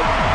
David.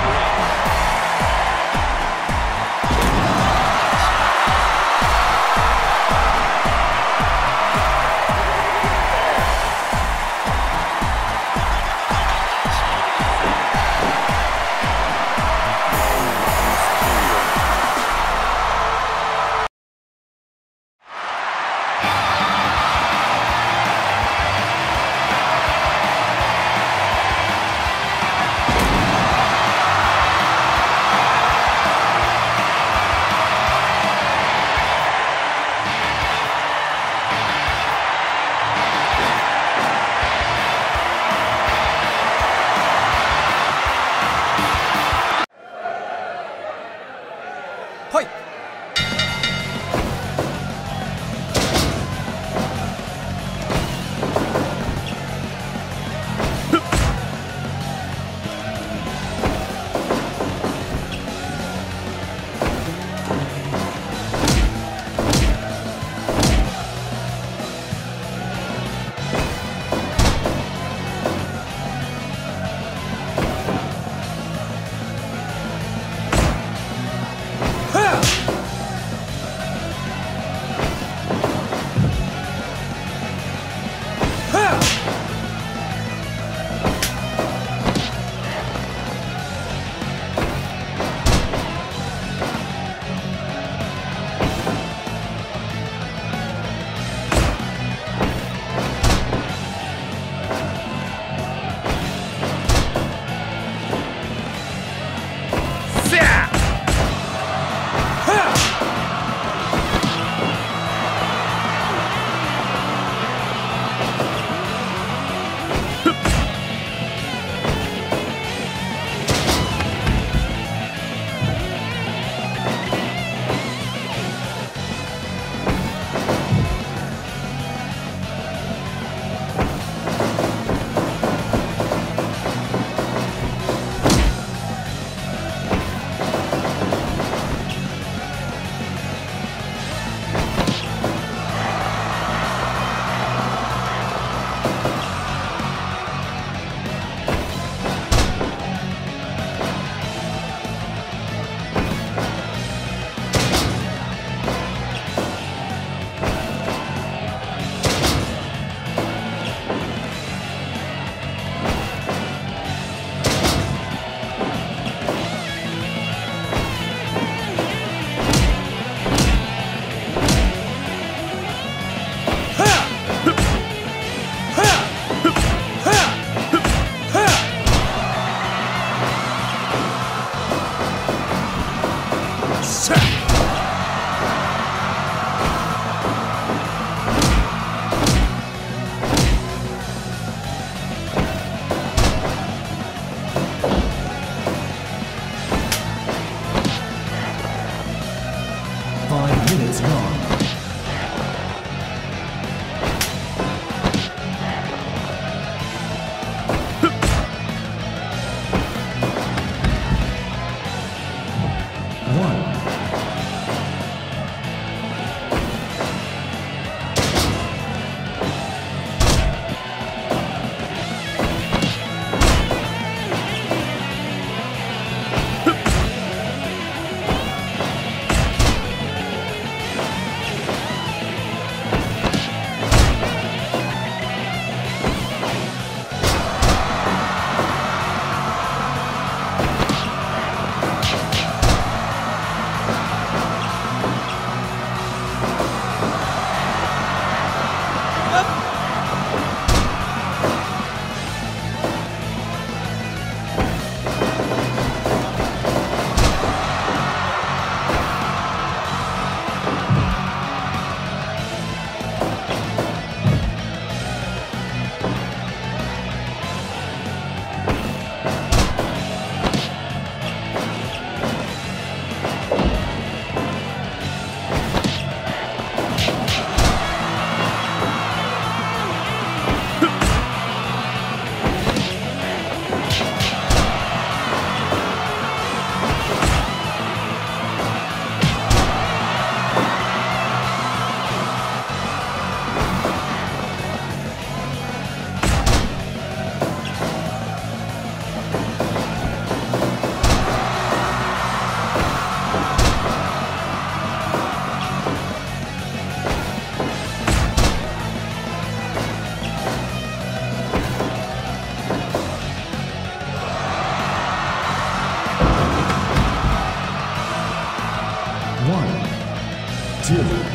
esportivo.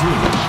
team.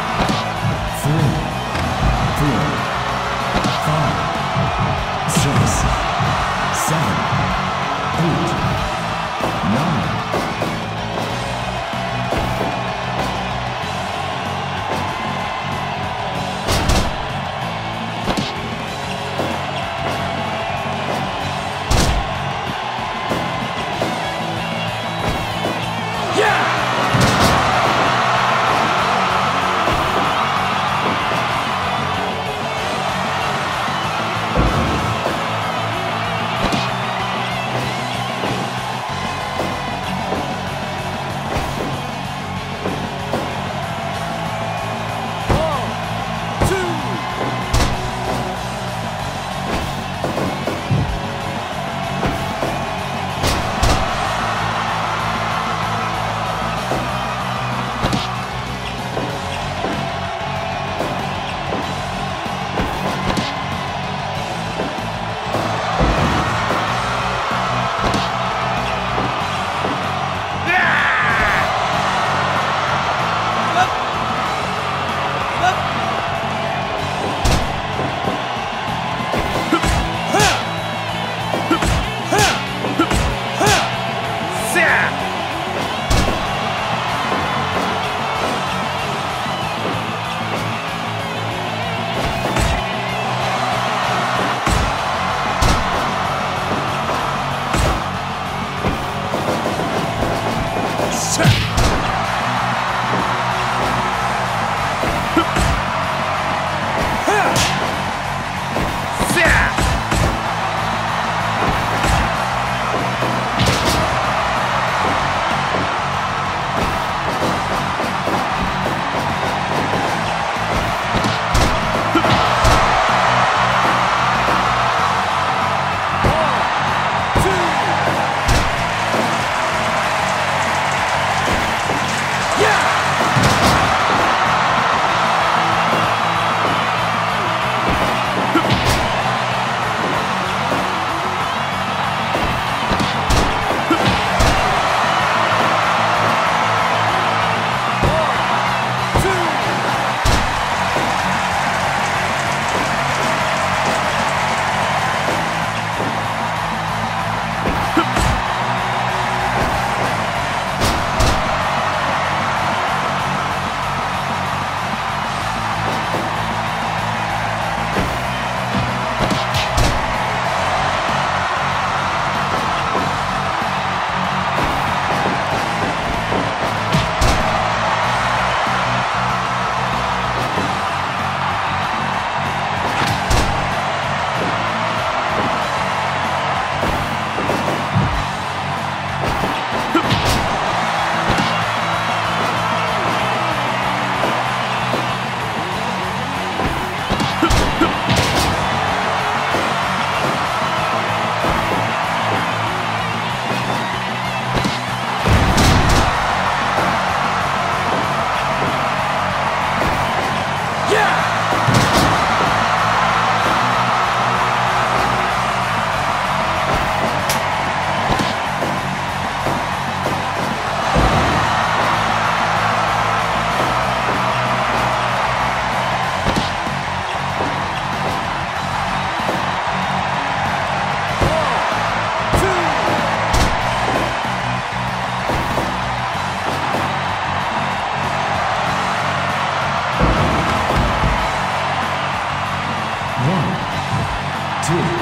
Two,